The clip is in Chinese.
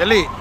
Eli.